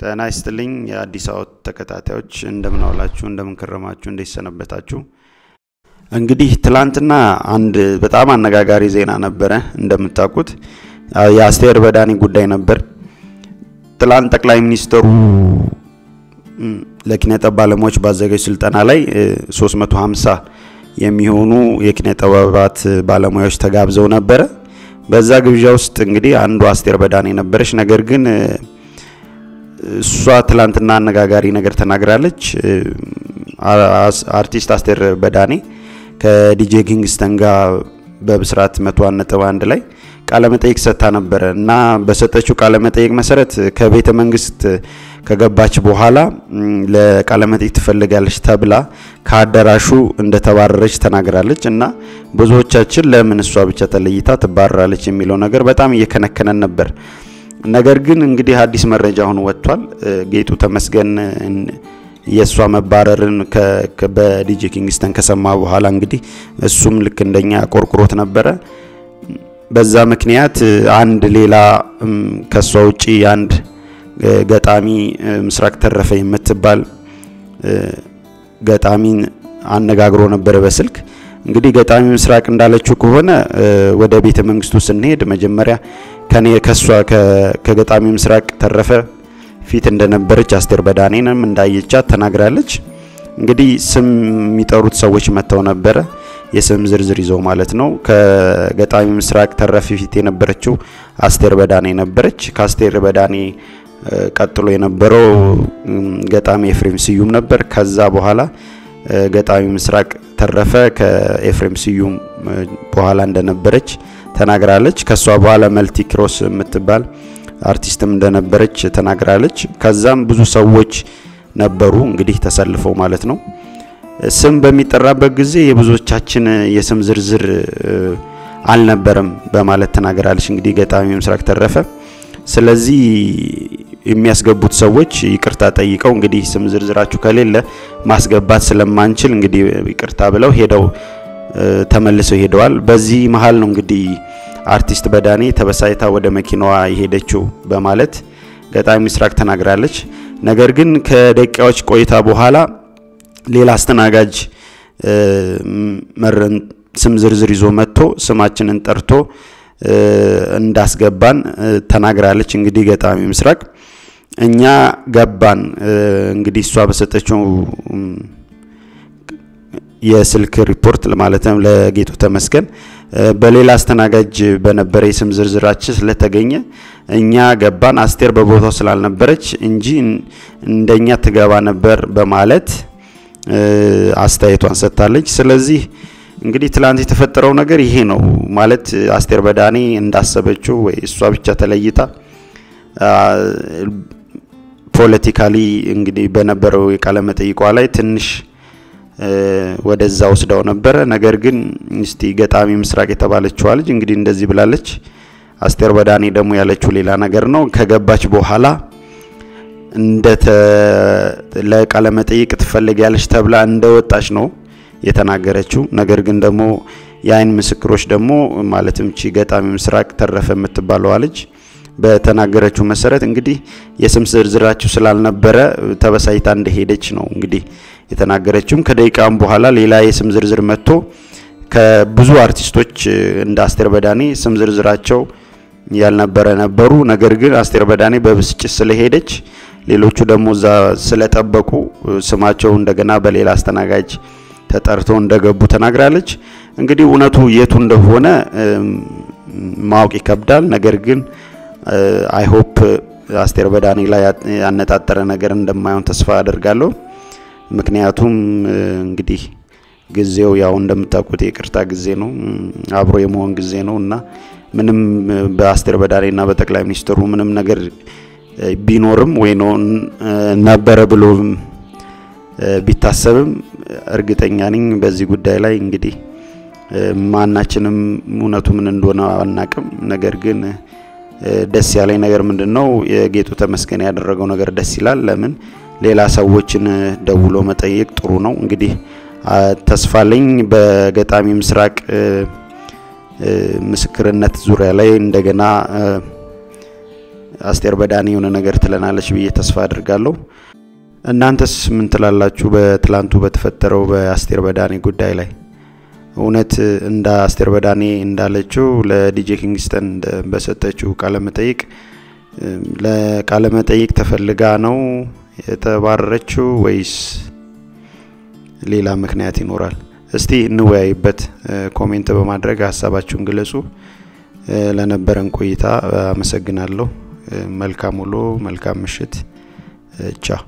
ጤና ይስጥልኝ የአዲስ አወት ተከታታዮች እንደምን ዋላችሁ፣ እንደምን ከረማችሁ፣ እንዴት ሰነበታችሁ? እንግዲህ ትላንትና አንድ በጣም አነጋጋሪ ዜና ነበረ። እንደምታውቁት የአስቴር በዳኔ ጉዳይ ነበር። ትላንት ጠቅላይ ሚኒስትሩ ለኪነ ጥበብ ባለሙያዎች ባዘጋጁ ስልጠና ላይ 350 የሚሆኑ የኪነ ጥበባት ባለሙያዎች ተጋብዘው ነበረ። በዛ ግብዣ ውስጥ እንግዲህ አንዱ አስቴር በዳኔ ነበረች። ነገር ግን እሷ ትላንትና አነጋጋሪ ነገር ተናግራለች። አርቲስት አስቴር በዳኔ ከዲጄ ኪንግስተን ጋር በብስራት መቶ ነጥብ አንድ ላይ ቃለመጠይቅ ሰጥታ ነበረ እና በሰጠችው ቃለመጠይቅ መሰረት ከቤተ መንግስት ከገባች በኋላ ለቃለመጠይቅ ትፈልጋለች ተብላ ከአዳራሹ እንደተባረረች ተናግራለች እና ብዙዎቻችን ለምን እሷ ብቻ ተለይታ ትባረራለች የሚለው ነገር በጣም እየከነከነን ነበር። ነገር ግን እንግዲህ አዲስ መረጃ አሁን ወጥቷል። ጌጡ ተመስገን የእሷ መባረርን በዲጄ ኪንግስተን ከሰማ በኋላ እንግዲህ እሱም ልክ እንደኛ ቆርቁሮት ነበረ። በዛ ምክንያት አንድ ሌላ ከሷ ውጪ አንድ ገጣሚ ምስራቅ ተረፈ የምትባል ገጣሚን አነጋግሮ ነበረ በስልክ። እንግዲህ ገጣሚ ምስራቅ እንዳለችው ከሆነ ወደ ቤተ መንግስቱ ስንሄድ መጀመሪያ ከኔ ከሷ ከገጣሚ ምስራቅ ተረፈ ፊት እንደነበረች አስቴር በዳኔንም እንዳየቻት ተናግራለች። እንግዲህ ስም የሚጠሩት ሰዎች መጥተው ነበረ የስም ዝርዝር ይዘው ማለት ነው። ከገጣሚ ምስራቅ ተረፈ ፊት የነበረችው አስቴር በዳኔ ነበረች። ከአስቴር በዳኔ ቀጥሎ የነበረው ገጣሚ ኤፍሬም ስዩም ነበር። ከዛ በኋላ ገጣሚ ምስራቅ ተረፈ ከኤፍሬም ስዩም በኋላ እንደነበረች ተናግራለች። ከሷ በኋላ መልቲ ክሮስ የምትባል አርቲስትም እንደነበረች ተናግራለች። ከዛም ብዙ ሰዎች ነበሩ እንግዲህ ተሰልፈው ማለት ነው። ስም በሚጠራበት ጊዜ የብዙዎቻችን የስም ዝርዝር አልነበረም በማለት ተናግራለች። እንግዲህ ገጣሚ ምስራቅ ተረፈ ስለዚህ የሚያስገቡት ሰዎች ይቅርታ ጠይቀው እንግዲህ ስም ዝርዝራችሁ ከሌለ ማስገባት ስለማንችል እንግዲህ ይቅርታ ብለው ሄደው ተመልሰው ሄደዋል። በዚህ መሀል ነው እንግዲህ አርቲስት በዳኔ ተበሳይታ ወደ መኪናዋ የሄደችው በማለት ገጣሚ ምስራቅ ተናግራለች። ነገር ግን ከደቂቃዎች ቆይታ በኋላ ሌላ አስተናጋጅ መረን ስም ዝርዝር ይዞ መጥቶ ስማችንን ጠርቶ እንዳስገባን ተናግራለች። እንግዲህ ገጣሚ ምስራቅ እኛ ገባን። እንግዲህ እሷ በሰጠችው የስልክ ሪፖርት ማለትም ለጌጡ ተመስገን በሌላ አስተናጋጅ በነበረ የስም ዝርዝራችን ስለተገኘ እኛ ገባን፣ አስቴር በቦታው ስላልነበረች እንጂ እንደኛ ትገባ ነበር በማለት አስተያየቷን ሰጥታለች። ስለዚህ እንግዲህ ትላንት የተፈጠረው ነገር ይሄ ነው ማለት አስቴር በዳኔ እንዳሰበችው ወይ እሷ ብቻ ተለይታ ፖለቲካሊ እንግዲህ በነበረው የቃለ መጠይቋ ላይ ትንሽ ወደዛ ወስዳው ነበረ። ነገር ግን እስቲ ገጣሚ ምስራቅ የተባለችዋ ልጅ እንግዲህ እንደዚህ ብላለች። አስቴር በዳኔ ደግሞ ያለችው ሌላ ነገር ነው። ከገባች በኋላ እንደ ለቃለ መጠይቅ ትፈልጊያለች ተብላ እንደወጣች ነው የተናገረችው። ነገር ግን ደግሞ የአይን ምስክሮች ደግሞ ማለትም ቺ ገጣሚ ምስራቅ ተረፈ የምትባለዋ ልጅ በተናገረችው መሰረት እንግዲህ የስም ዝርዝራችሁ ስላልነበረ ተበሳይታ እንደሄደች ነው እንግዲህ የተናገረችውም። ከደቂቃም በኋላ ሌላ የስም ዝርዝር መጥቶ ከብዙ አርቲስቶች እንደ አስቴር በዳኔ ስም ዝርዝራቸው ያልነበረ ነበሩ። ነገር ግን አስቴር በዳኔ በብስጭት ስለሄደች ሌሎቹ ደግሞ እዛ ስለጠበቁ ስማቸው እንደገና በሌላ አስተናጋጅ ተጠርተው እንደገቡ ተናግራለች። እንግዲህ እውነቱ የቱ እንደሆነ ማወቅ ይከብዳል። ነገር ግን አይሆፕ አስቴር በዳኔ ላይ ያነጣጠረ ነገር እንደማይሆን ተስፋ አደርጋለሁ። ምክንያቱም እንግዲህ ጊዜው ያው እንደምታውቁት የይቅርታ ጊዜ ነው፣ አብሮ የመሆን ጊዜ ነው እና ምንም በአስቴር በዳኔና በጠቅላይ ሚኒስትሩ ምንም ነገር ቢኖርም ወይ ነበረ ብሎ ቢታሰብም እርግጠኛ ነኝ በዚህ ጉዳይ ላይ እንግዲህ ማናችንም እውነቱ ምን እንደሆነ አናቅም። ነገር ግን ደስ ያለኝ ነገር ምንድን ነው የጌጡ ተመስገን ያደረገው ነገር ደስ ይላል። ለምን ሌላ ሰዎችን ደውሎ መጠየቅ ጥሩ ነው። እንግዲህ ተስፋለኝ በገጣሚ ምስራቅ ምስክርነት ዙሪያ ላይ እንደገና አስቴር በዳኔ የሆነ ነገር ትለናለች ብዬ ተስፋ አድርጋለሁ። እናንተስ ምን ትላላችሁ? በትላንቱ በተፈጠረው በአስቴር በዳኔ ጉዳይ ላይ እውነት እንደ አስቴር በዳኔ እንዳለችው ለዲጄ ኪንግስተን በሰጠችው ቃለመጠይቅ ለቃለመጠይቅ ተፈልጋ ነው የተባረረችው ወይስ ሌላ ምክንያት ይኖራል? እስቲ እንወያይበት። comment በማድረግ ሀሳባችሁን ግለጹ። ለነበረን ቆይታ አመሰግናለሁ። መልካም ውሎ፣ መልካም ምሽት። ቻው